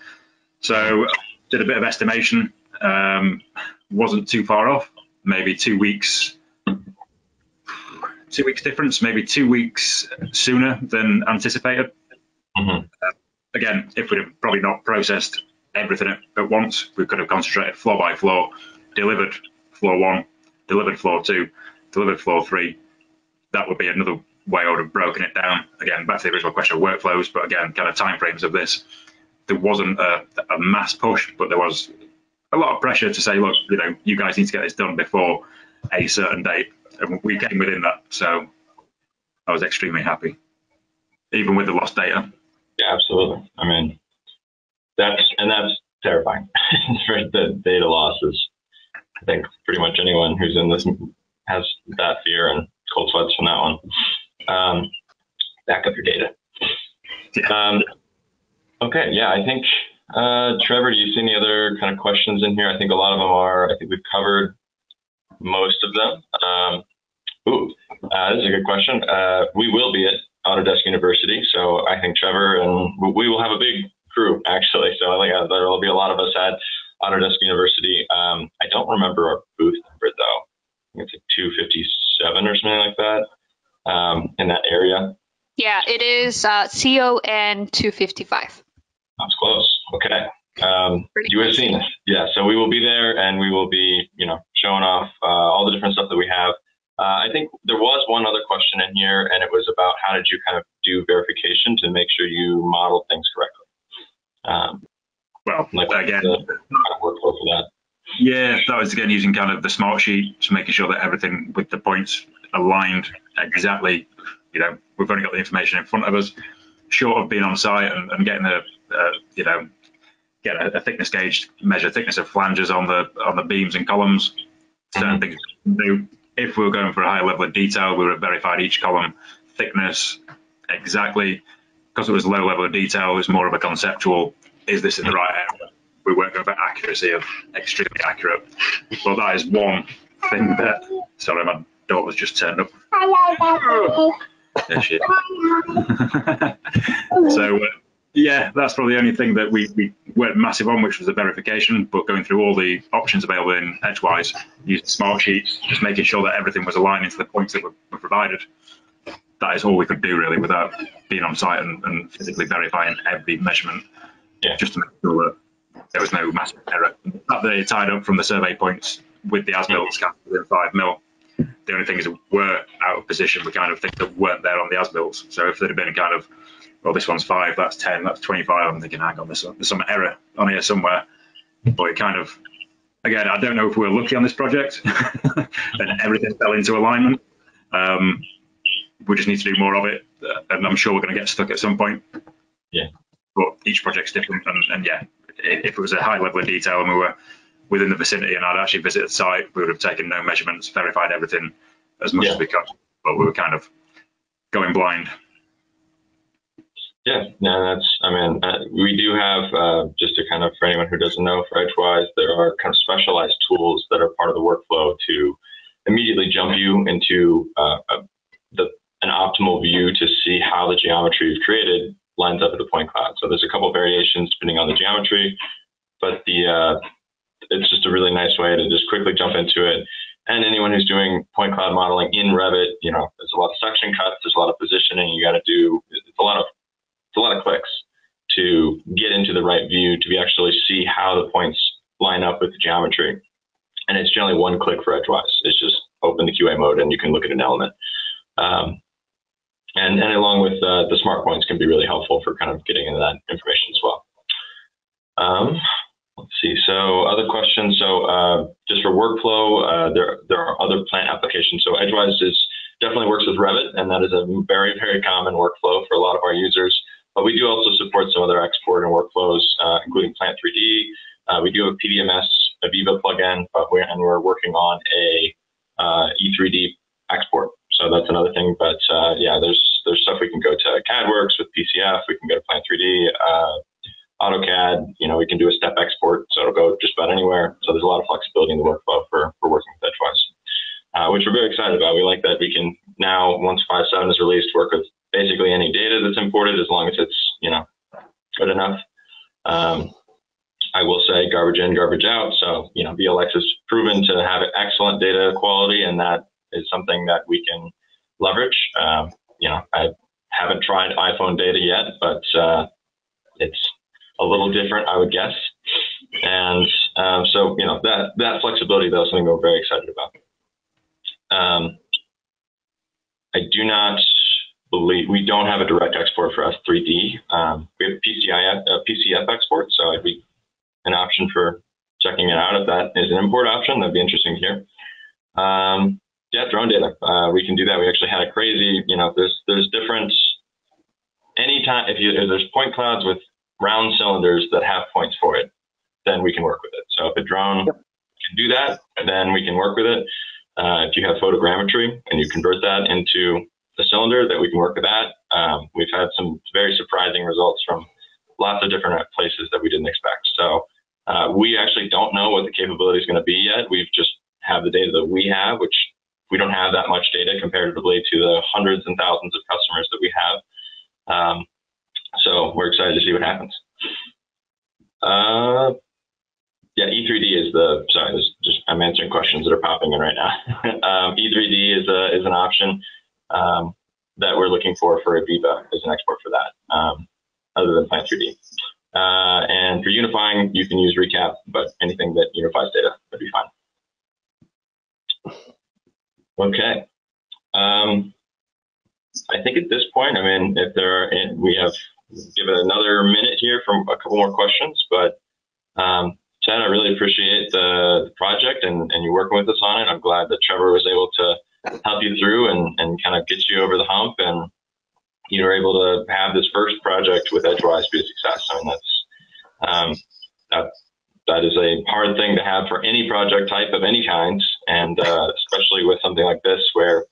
So did a bit of estimation, um, wasn't too far off, maybe two weeks two weeks difference, maybe two weeks sooner than anticipated. Mm-hmm. Uh, again, if we'd have probably not processed everything at, at, once, we could have concentrated floor by floor, delivered floor one, delivered floor two, delivered floor three. That would be another way I would have broken it down. Again, back to the original question of workflows, but again, kind of timeframes of this. There wasn't a, a mass push, but there was a lot of pressure to say, look, you know, you guys need to get this done before a certain date and we came within that. So I was extremely happy, even with the lost data. Yeah, absolutely. I mean, that's and that's terrifying. the data losses. I think pretty much anyone who's in this has that fear and cold sweats from that one. Um, back up your data. Yeah. Um, okay, yeah, I think uh, Trevor, do you see any other kind of questions in here? I think a lot of them are. I think we've covered most of them. Um, ooh, uh, this is a good question. Uh, we will be at Autodesk University, so I think Trevor and we will have a big crew actually. So I think uh, there will be a lot of us at Autodesk University. Um, I don't remember our booth number though. I think it's like 257 or something like that um, in that area. Yeah, it is uh, CON 255. That's close. Okay. Um, you have seen it. Yeah, so we will be there and we will be, you know, showing off uh, all the different stuff that we have. Uh, I think there was one other question in here, and it was about how did you kind of do verification to make sure you model things correctly. Um, well, like again, the kind of workflow for that. Yeah, that was again using kind of the smart sheet, to making sure that everything with the points aligned exactly. You know, we've only got the information in front of us. Short of being on site and, and getting the, uh, you know, get a, a, thickness gauge, measure thickness of flanges on the on the beams and columns. Certain mm-hmm. things do. If we were going for a higher level of detail, we would have verified each column thickness exactly. Because it was low level of detail, it was more of a conceptual. Is this in the right area? We weren't going for accuracy of extremely accurate. But that is one thing that. Sorry, my daughter's just turned up. There she is. so. Uh, yeah, that's probably the only thing that we, we weren't massive on, which was the verification. But going through all the options available in Edgewise, using smart sheets, just making sure that everything was aligning to the points that were, were provided. That is all we could do really without being on site and, and physically verifying every measurement, yeah. just to make sure that there was no massive error. That they tied up from the survey points with the as-built scan within five mil. The only things that were out of position were kind of things that weren't there on the as-built. So if there'd have been a kind of well, this one's five, that's 10, that's 25. I'm thinking, hang on, there's some, there's some error on here somewhere. But it kind of, again, I don't know if we are lucky on this project and everything fell into alignment. Um, we just need to do more of it. Uh, and I'm sure we're going to get stuck at some point. Yeah. But each project's different. And, and yeah, if it was a high level of detail and we were within the vicinity and I'd actually visited the site, we would have taken no measurements, verified everything as much yeah. as we could. But we were kind of going blind. Yeah, no, that's, I mean, uh, we do have, uh, just to kind of, for anyone who doesn't know, for Edgewise, there are kind of specialized tools that are part of the workflow to immediately jump you into uh, the, an optimal view to see how the geometry you've created lines up with the point cloud. So there's a couple variations depending on the geometry, but the uh, it's just a really nice way to just quickly jump into it. And anyone who's doing point cloud modeling in Revit, you know, there's a lot of section cuts, there's a lot of positioning you got to do. It's a lot of a lot of clicks to get into the right view to be actually see how the points line up with the geometry. And it's generally one click for Edgewise. It's just open the QA mode and you can look at an element. Um, and, and along with uh, the smart points can be really helpful for kind of getting into that information as well. Um, let's see. So other questions. So uh, just for workflow, uh, there there are other plant applications. So Edgewise is definitely works with Revit, and that is a very very common workflow for a lot of our users. But we do also support some other export and workflows, uh, including Plant 3D. Uh, we do have a PDMS AVEVA plugin, but we're and we're working on a uh, E3D export. So that's another thing. But uh, yeah, there's there's stuff we can go to CADWorx with PCF. We can go to Plant 3D, uh, AutoCAD. You know, we can do a step export, so it'll go just about anywhere. So there's a lot of flexibility in the workflow for for working with Edgewise, uh, which we're very excited about. We like that we can now, once 5.7 is released, work with basically any data that's imported as long as it's you know good enough. Um, I will say garbage in, garbage out. So, you know, VLX has proven to have excellent data quality, and that is something that we can leverage. Um, you know, I haven't tried iPhone data yet, but uh, it's a little different, I would guess. And um, so, you know, that that flexibility, though, is something we're very excited about. Um, I do not believe we don't have a direct export for S3D. Um, we have PCI, uh, PCF export, so it'd be an option for checking it out. If that is an import option, that'd be interesting to hear. Um, yeah, drone data. Uh, we can do that. We actually had a crazy, you know, there's there's different. Anytime if you if there's point clouds with round cylinders that have points for it, then we can work with it. So if a drone yep. can do that, then we can work with it. Uh, if you have photogrammetry and you convert that into a cylinder, that we can work with that. Um, we've had some very surprising results from lots of different places that we didn't expect. So uh, we actually don't know what the capability is going to be yet. We've just have the data that we have, which we don't have that much data comparatively to the hundreds and thousands of customers that we have. Um, so we're excited to see what happens. Uh, yeah, E3D is the sorry. Just I'm answering questions that are popping in right now. um, E3D is a is an option um, that we're looking for for AVEVA as an export for that, um, other than Plant 3D. Uh, and for unifying, you can use ReCap, but anything that unifies data would be fine. Okay. Um, I think at this point, I mean, if there are, we have given another minute here from a couple more questions, but um, I really appreciate the, the project and, and you working with us on it. I'm glad that Trevor was able to help you through and, and kind of get you over the hump and you were able to have this first project with Edgewise be a success. I mean, that's, um, that, that is a hard thing to have for any project type of any kind and uh, especially with something like this where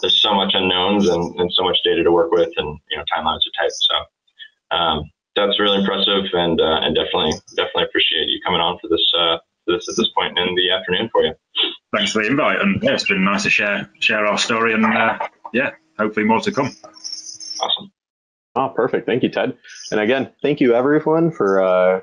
there's so much unknowns and, and, so much data to work with, and you know timelines are tight. So um, that's really impressive, and uh, and definitely definitely appreciate you coming on for this uh, this at this point in the afternoon for you. Thanks for the invite, and yeah, it's been nice to share share our story, and uh, yeah, hopefully more to come. Awesome. Oh, perfect. Thank you, Ted. And again, thank you everyone for uh,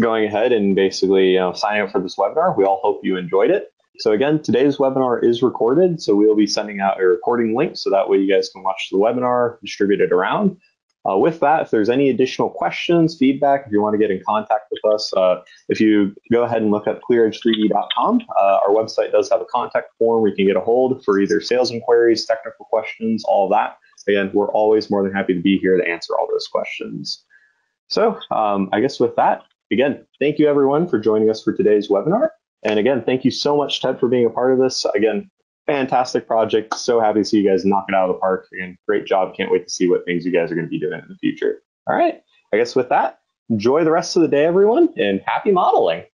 going ahead and basically you know, signing up for this webinar. We all hope you enjoyed it. So again, today's webinar is recorded, so we'll be sending out a recording link so that way you guys can watch the webinar, distribute it around. Uh, with that, if there's any additional questions, feedback, if you want to get in contact with us, uh, if you go ahead and look at clearedge3d.com, uh, our website does have a contact form where you can get a hold for either sales inquiries, technical questions, all that. Again, we're always more than happy to be here to answer all those questions. So um, I guess with that, again, thank you everyone for joining us for today's webinar. And again, thank you so much, Ted, for being a part of this. Again, fantastic project. So happy to see you guys knock it out of the park. Again, great job. Can't wait to see what things you guys are going to be doing in the future. All right. I guess with that, enjoy the rest of the day, everyone, and happy modeling.